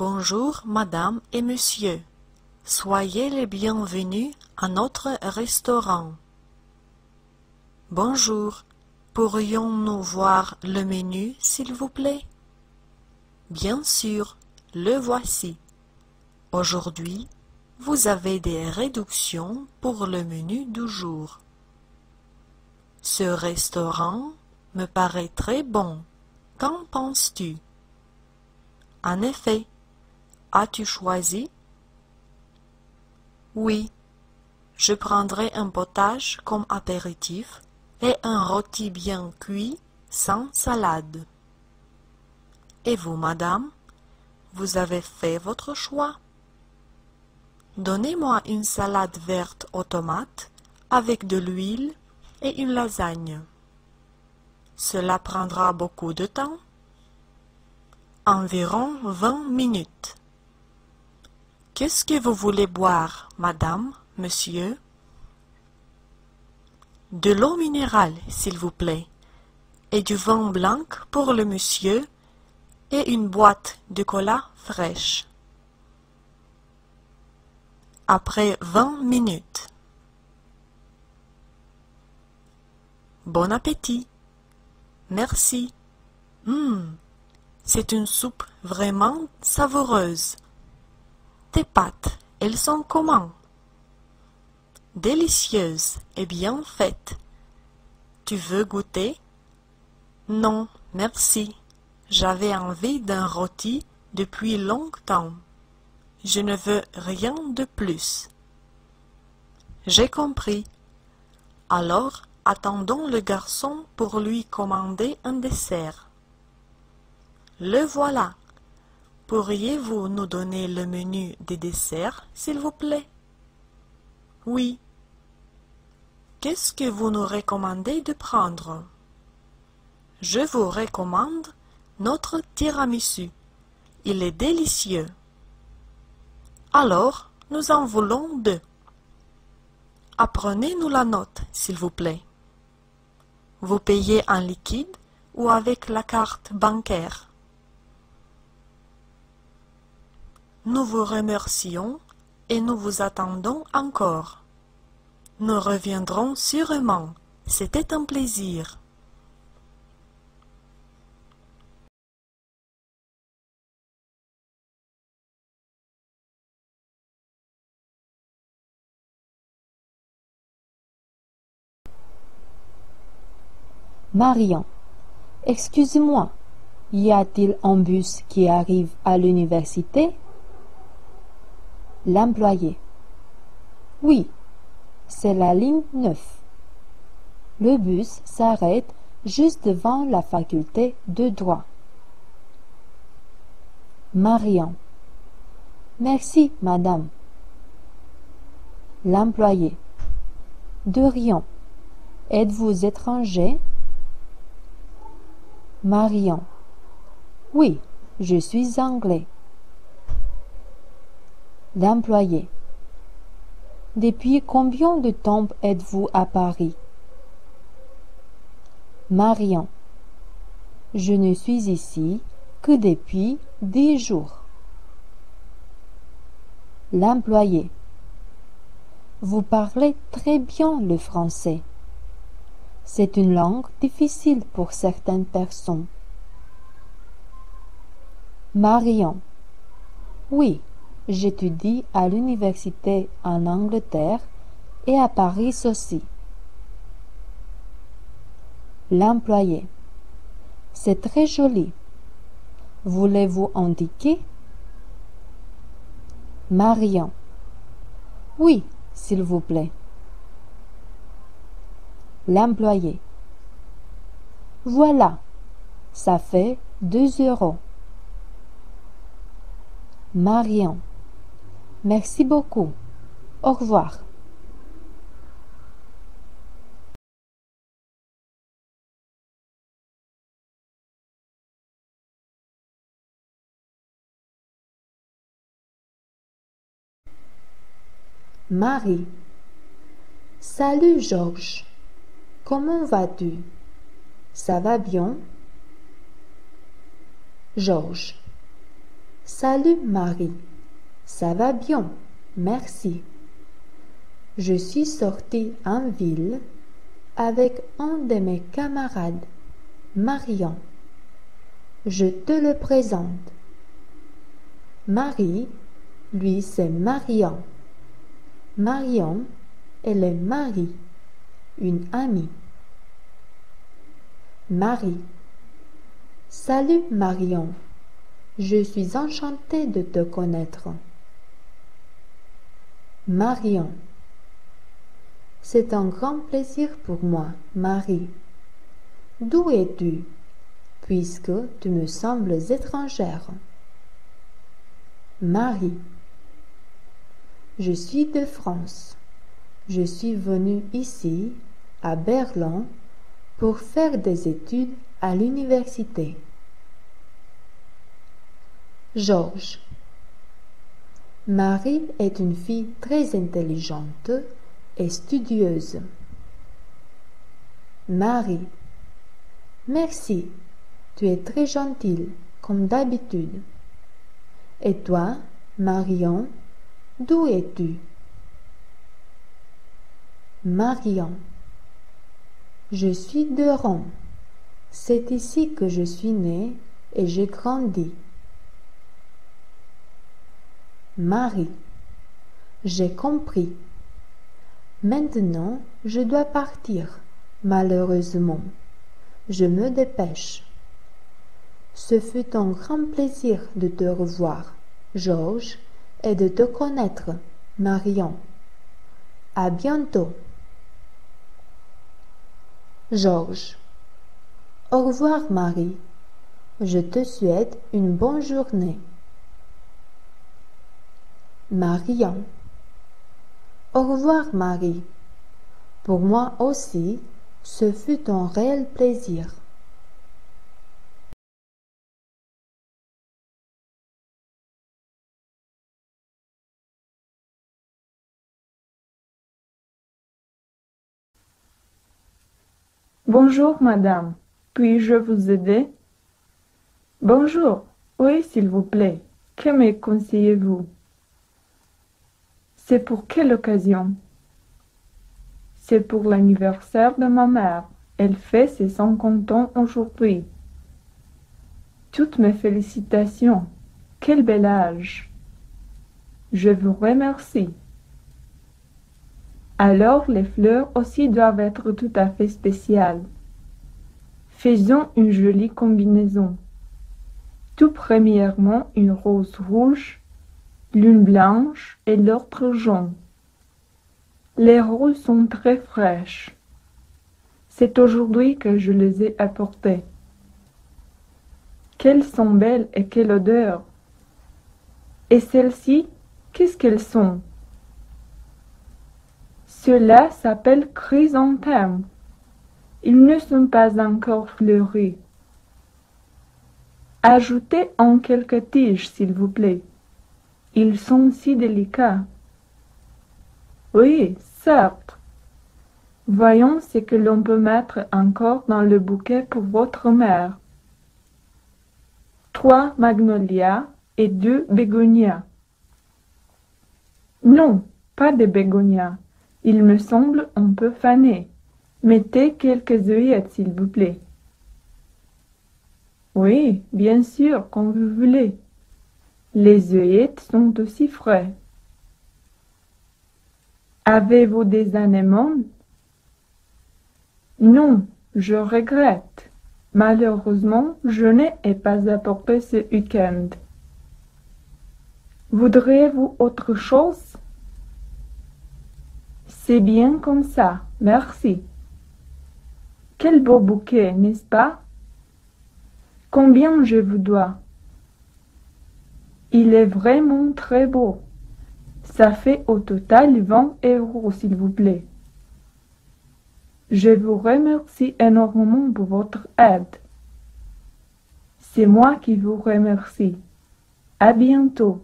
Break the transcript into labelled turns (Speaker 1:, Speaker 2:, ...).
Speaker 1: Bonjour, madame et monsieur. Soyez les bienvenus à notre restaurant. Bonjour. Pourrions-nous voir le menu, s'il vous plaît? Bien sûr, le voici. Aujourd'hui, vous avez des réductions pour le menu du jour. Ce restaurant me paraît très bon. Qu'en penses-tu? En effet, as-tu choisi? Oui, je prendrai un potage comme apéritif et un rôti bien cuit sans salade. Et vous, madame, vous avez fait votre choix Donnez-moi une salade verte aux tomates avec de l'huile et une lasagne. Cela prendra beaucoup de temps Environ vingt minutes. Qu'est-ce que vous voulez boire, madame, monsieur? De l'eau minérale, s'il vous plaît, et du vin blanc pour le monsieur, et une boîte de cola fraîche. Après vingt minutes. Bon appétit. Merci. Hum, c'est une soupe vraiment savoureuse. Tes pâtes, elles sont comment? Délicieuses et bien faites. Tu veux goûter? Non, merci. J'avais envie d'un rôti depuis longtemps. Je ne veux rien de plus. J'ai compris. Alors, attendons le garçon pour lui commander un dessert. Le voilà. Pourriez-vous nous donner le menu des desserts, s'il vous plaît? Oui. Qu'est-ce que vous nous recommandez de prendre? Je vous recommande notre tiramisu. Il est délicieux. Alors, nous en voulons deux. Apprenez-nous la note, s'il vous plaît. Vous payez en liquide ou avec la carte bancaire? Nous vous remercions et nous vous attendons encore. Nous reviendrons sûrement. C'était un plaisir.
Speaker 2: Marion. Excuse-moi, y a-t-il un bus qui arrive à l'université? L'employé. Oui, c'est la ligne 9. Le bus s'arrête juste devant la faculté de droit. Marion. Merci, madame. L'employé. De rien. Êtes-vous étranger? Marion. Oui, je suis anglais. L'employé. Depuis combien de temps êtes-vous à Paris? Marion. Je ne suis ici que depuis dix jours. L'employé. Vous parlez très bien le français. C'est une langue difficile pour certaines personnes. Marion. Oui, j'étudie à l'université en Angleterre et à Paris aussi. L'employé. C'est très joli. Voulez-vous indiquer? Marion. Oui, s'il vous plaît. L'employé. Voilà, ça fait deux euros. Marion. Merci beaucoup. Au revoir. Marie. Salut Georges. Comment vas-tu? Ça va bien? Georges. Salut Marie. Ça va bien, merci. Je suis sortie en ville avec un de mes camarades, Marion. Je te le présente. Marie, lui, c'est Marion. Marion, elle est Marie, une amie. Marie. Salut Marion. Je suis enchantée de te connaître. Marion. C'est un grand plaisir pour moi, Marie. D'où es-tu, puisque tu me sembles étrangère? Marie. Je suis de France. Je suis venue ici, à Berlin, pour faire des études à l'université. Georges. Marie est une fille très intelligente et studieuse. Marie. Merci, tu es très gentille, comme d'habitude. Et toi, Marion, d'où es-tu? Marion. Je suis de Rome. C'est ici que je suis née et j'ai grandi. Marie. J'ai compris. Maintenant, je dois partir, malheureusement. Je me dépêche. Ce fut un grand plaisir de te revoir, Georges, et de te connaître, Marion. À bientôt. Georges. Au revoir, Marie. Je te souhaite une bonne journée. Marion. Au revoir, Marie. Pour moi aussi, ce fut un réel plaisir.
Speaker 3: Bonjour, madame. Puis-je vous aider? Bonjour. Oui, s'il vous plaît. Que me conseillez-vous? C'est pour quelle occasion? C'est pour l'anniversaire de ma mère. Elle fait ses 50 ans aujourd'hui. Toutes mes félicitations. Quel bel âge. Je vous remercie. Alors les fleurs aussi doivent être tout à fait spéciales. Faisons une jolie combinaison. Tout premièrement une rose rouge, l'une blanche et l'autre jaune. Les roses sont très fraîches. C'est aujourd'hui que je les ai apportées. Qu'elles sont belles et quelle odeur. Et celles-ci, qu'est-ce qu'elles sont? Cela s'appelle chrysanthème. Ils ne sont pas encore fleuris. Ajoutez en quelques tiges, s'il vous plaît. Ils sont si délicats. Oui, certes. Voyons ce que l'on peut mettre encore dans le bouquet pour votre mère. Trois magnolias et deux bégonias. Non, pas de bégonias. Il me semble on peut faner. Mettez quelques œillettes, s'il vous plaît. Oui, bien sûr, quand vous voulez. Les œillettes sont aussi frais. Avez-vous des anémones? Non, je regrette. Malheureusement, je n'ai pas apporté ce week-end. Voudriez-vous autre chose? C'est bien comme ça, merci. Quel beau bouquet, n'est-ce pas? Combien je vous dois? Il est vraiment très beau. Ça fait au total vingt euros, s'il vous plaît. Je vous remercie énormément pour votre aide. C'est moi qui vous remercie. À bientôt.